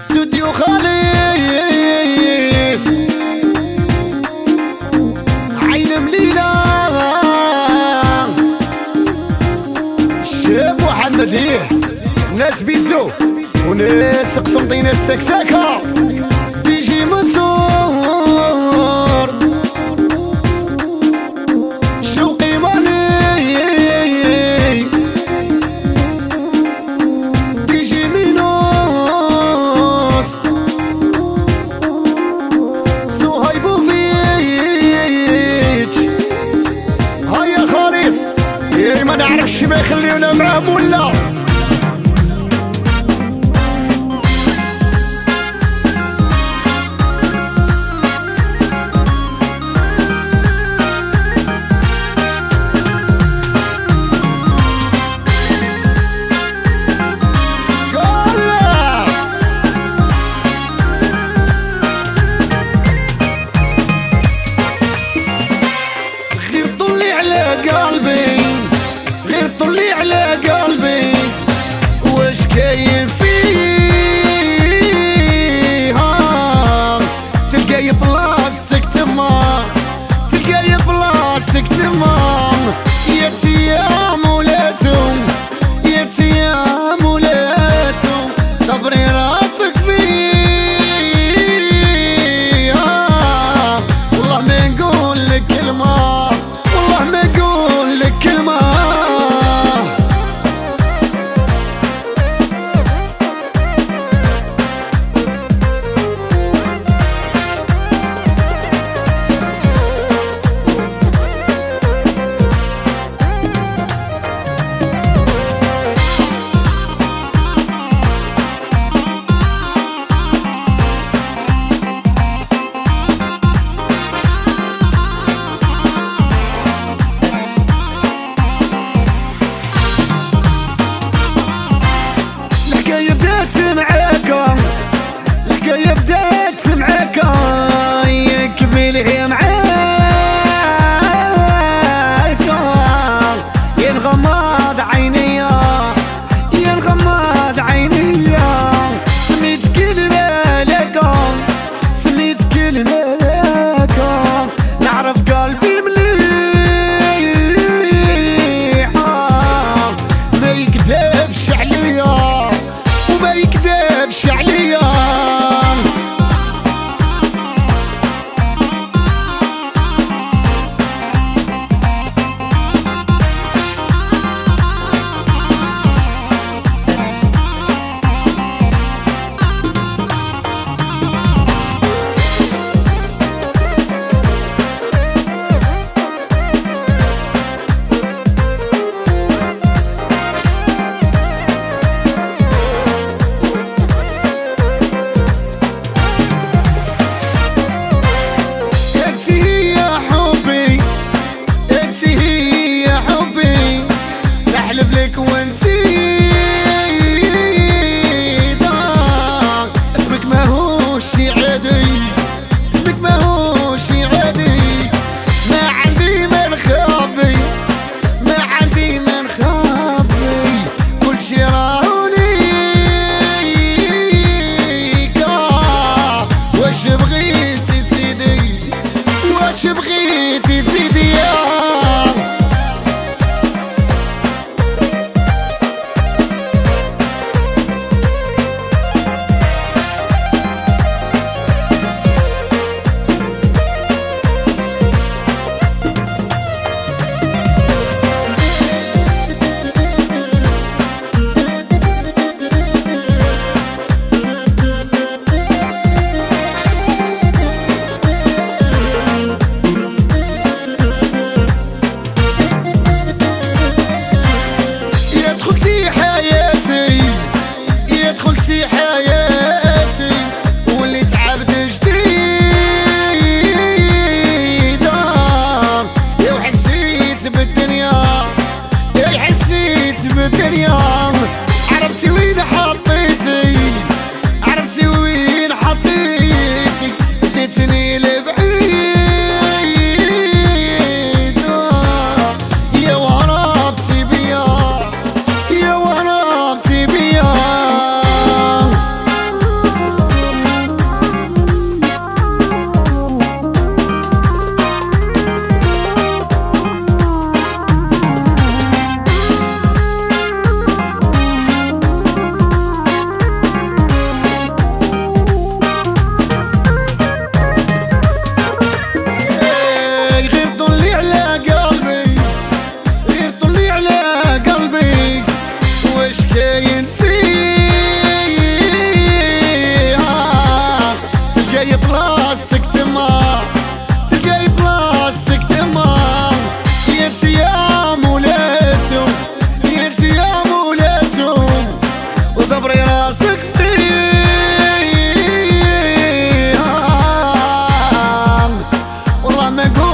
استوديو خالص عين مليلة الشاب محمد ناس بيزو وناس قسمطينة السكساكة نعرفش ما يخليونا معاه مولا قلبي كيف فيها تلقاي بلاستيك تمام تلقاي بلاستيك تمام يا تيام ولاتو يا تيام سمعت me go